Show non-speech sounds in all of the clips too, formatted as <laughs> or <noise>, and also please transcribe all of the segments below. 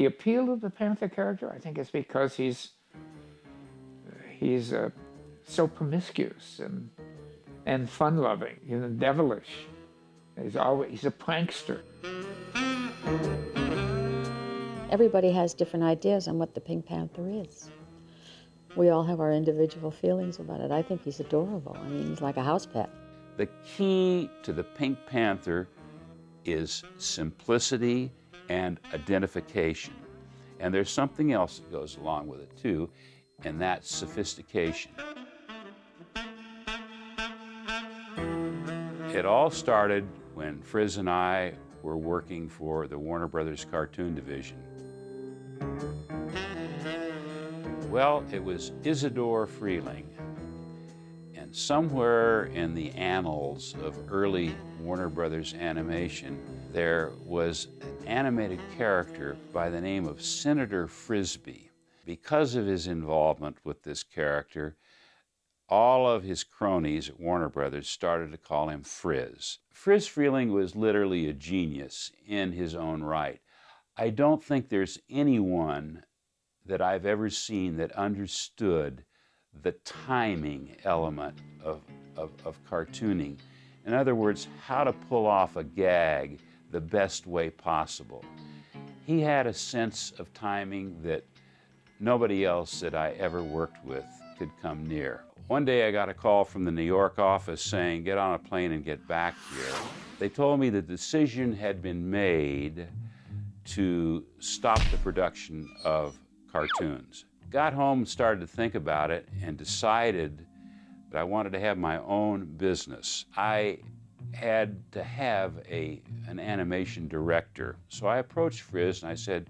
The appeal of the Panther character, I think, is because he's he's uh, so promiscuous and and fun-loving, you know, devilish. He's always he's a prankster. Everybody has different ideas on what the Pink Panther is. We all have our individual feelings about it. I think he's adorable. I mean, he's like a house pet. The key to the Pink Panther is simplicity and identification. And there's something else that goes along with it too, and that's sophistication. It all started when Friz and I were working for the Warner Brothers Cartoon Division. Well, it was Isadore Freleng. And somewhere in the annals of early Warner Brothers animation, there was an animated character by the name of Senator Frisbee. Because of his involvement with this character, all of his cronies at Warner Brothers started to call him Friz. Friz Freleng was literally a genius in his own right. I don't think there's anyone that I've ever seen that understood the timing element of, of, of cartooning. In other words, how to pull off a gag the best way possible. He had a sense of timing that nobody else that I ever worked with could come near. One day I got a call from the New York office saying, get on a plane and get back here. They told me the decision had been made to stop the production of cartoons. Got home, started to think about it, and decided that I wanted to have my own business. I had to have a, an animation director. So I approached Friz and I said,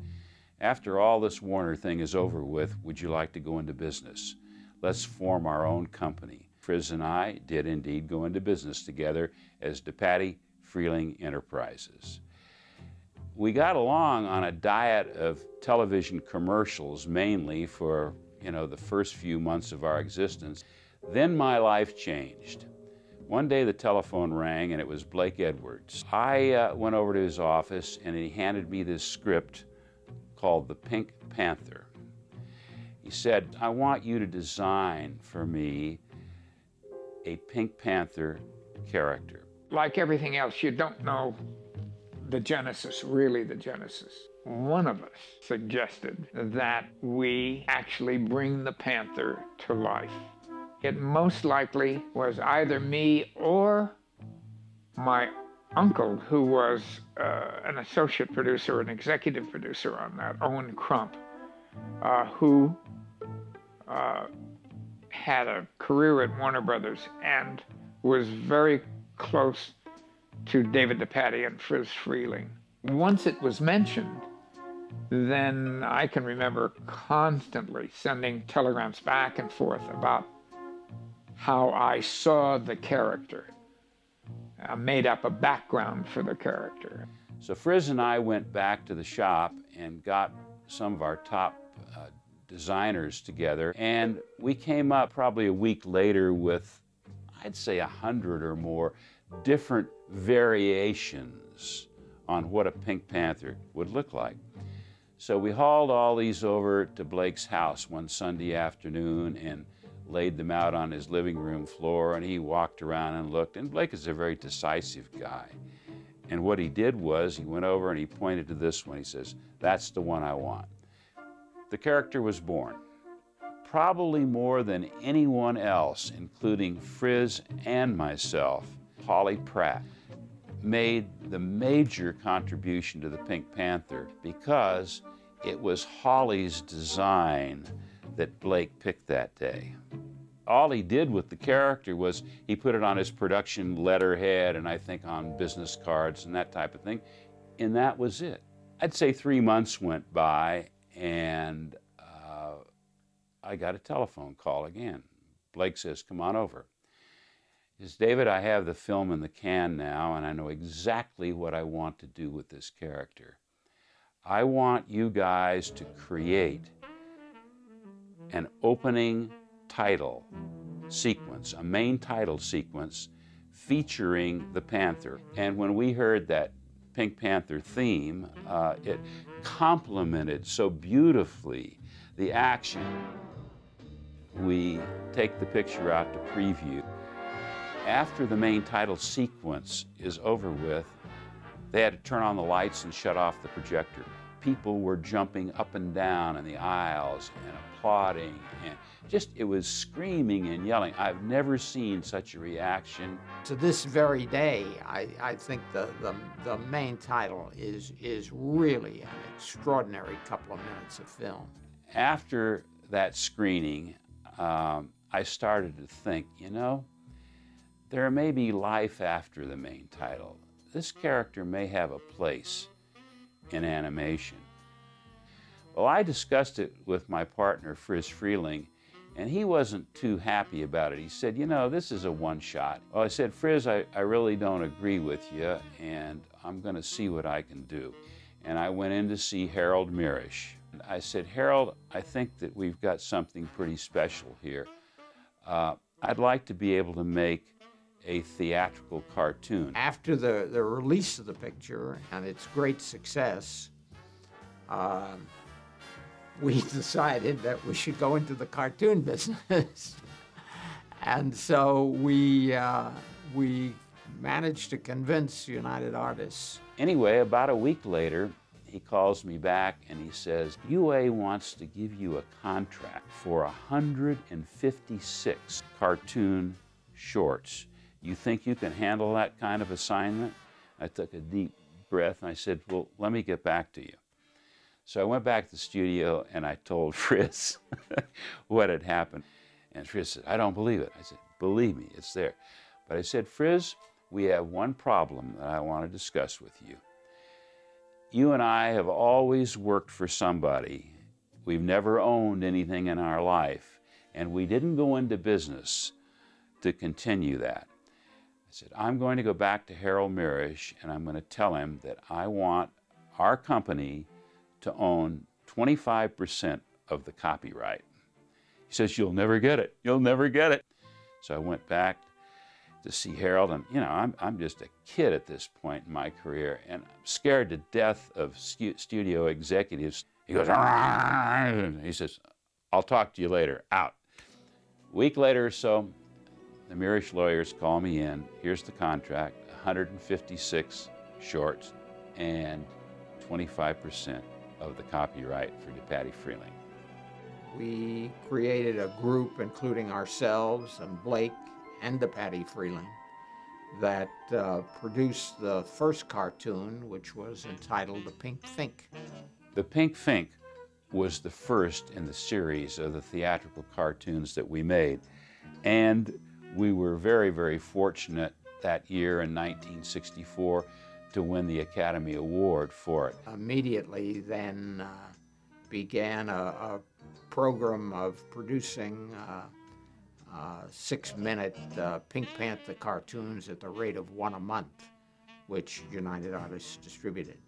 after all this Warner thing is over with, would you like to go into business? Let's form our own company. Friz and I did indeed go into business together as DePatie Freleng Enterprises. We got along on a diet of television commercials mainly for, you know, the first few months of our existence. Then my life changed. One day the telephone rang and it was Blake Edwards. I uh, went over to his office and he handed me this script called The Pink Panther. He said, I want you to design for me a Pink Panther character. Like everything else, you don't know the genesis, really the genesis. One of us suggested that we actually bring the panther to life. It most likely was either me or my uncle, who was uh, an associate producer, an executive producer on that, Owen Crump, uh, who uh, had a career at Warner Brothers and was very close to David DePatie and Friz Freleng. Once it was mentioned, then I can remember constantly sending telegrams back and forth about how I saw the character. I made up a background for the character. So Friz and I went back to the shop and got some of our top uh, designers together, and we came up probably a week later with, I'd say, a hundred or more different variations on what a Pink Panther would look like. So we hauled all these over to Blake's house one Sunday afternoon and laid them out on his living room floor, and he walked around and looked. And Blake is a very decisive guy. And what he did was he went over and he pointed to this one. He says, That's the one I want. The character was born. Probably more than anyone else, including Friz and myself, Hawley Pratt made the major contribution to the Pink Panther because it was Hawley's design that Blake picked that day. All he did with the character was he put it on his production letterhead and I think on business cards and that type of thing. And that was it. I'd say three months went by and uh, I got a telephone call again. Blake says, Come on over. He says, David, I have the film in the can now and I know exactly what I want to do with this character. I want you guys to create an opening title sequence, a main title sequence featuring the Panther. And when we heard that Pink Panther theme, uh, it complemented so beautifully the action. We take the picture out to preview. After the main title sequence is over with, they had to turn on the lights and shut off the projector. People were jumping up and down in the aisles and applauding and just it was screaming and yelling. I've never seen such a reaction. To this very day, I, I think the, the, the main title is is really an extraordinary couple of minutes of film. After that screening, um, I started to think, you know, there may be life after the main title. This character may have a place in animation. Well, I discussed it with my partner, Friz Freleng, and he wasn't too happy about it. He said, You know, this is a one shot. Well, I said, Friz, I, I really don't agree with you, and I'm going to see what I can do. And I went in to see Harold Mirisch. I said, Harold, I think that we've got something pretty special here. Uh, I'd like to be able to make a theatrical cartoon. After the, the release of the picture and its great success, uh, we <laughs> decided that we should go into the cartoon <laughs> business. and so we, uh, we managed to convince United Artists. Anyway, about a week later, he calls me back and he says, UA wants to give you a contract for 156 cartoon shorts. You think you can handle that kind of assignment? I took a deep breath and I said, Well, let me get back to you. So I went back to the studio and I told <laughs> Friz what had happened. And Friz said, I don't believe it. I said, Believe me, it's there. But I said, Friz, we have one problem that I want to discuss with you. You and I have always worked for somebody. We've never owned anything in our life, and we didn't go into business to continue that. I said, I'm going to go back to Harold Mirisch and I'm going to tell him that I want our company to own 25% of the copyright. He says, You'll never get it. You'll never get it. So I went back to see Harold, and you know, I'm, I'm just a kid at this point in my career, and I'm scared to death of stu- studio executives. He goes, he says, I'll talk to you later. Out. Week later or so, the Mirisch lawyers call me in. Here's the contract 156 shorts and 25% of the copyright for DePatie Freleng. We created a group, including ourselves and Blake and DePatie Freleng, that uh, produced the first cartoon, which was entitled The Pink Fink. The Pink Fink was the first in the series of the theatrical cartoons that we made. And we were very, very fortunate that year in 1964 to win the Academy Award for it. Immediately then uh, began a, a, program of producing uh, uh, six minute uh, Pink Panther cartoons at the rate of one a month, which United Artists distributed.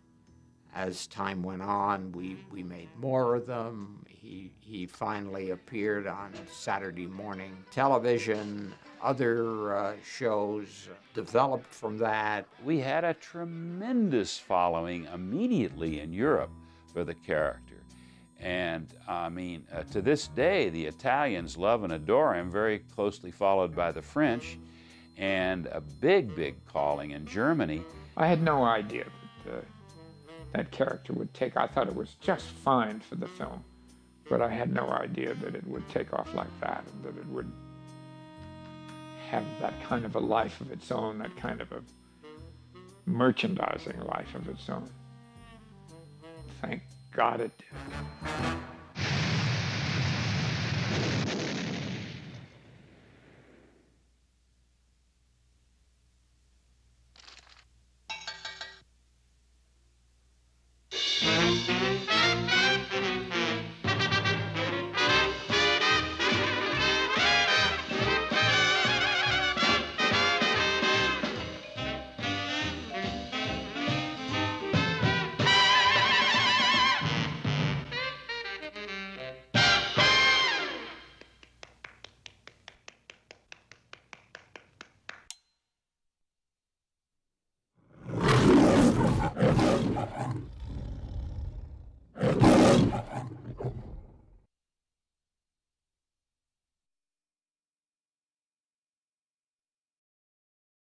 As time went on, we, we made more of them. He, he finally appeared on Saturday morning television other uh, shows developed from that. We had a tremendous following immediately in Europe for the character. And I mean, uh, to this day, the Italians love and adore him, very closely followed by the French, and a big, big calling in Germany. I had no idea that uh, that character would take. I thought it was just fine for the film, but I had no idea that it would take off like that, and that it would have that kind of a life of its own, that kind of a merchandising life of its own. Thank God it did.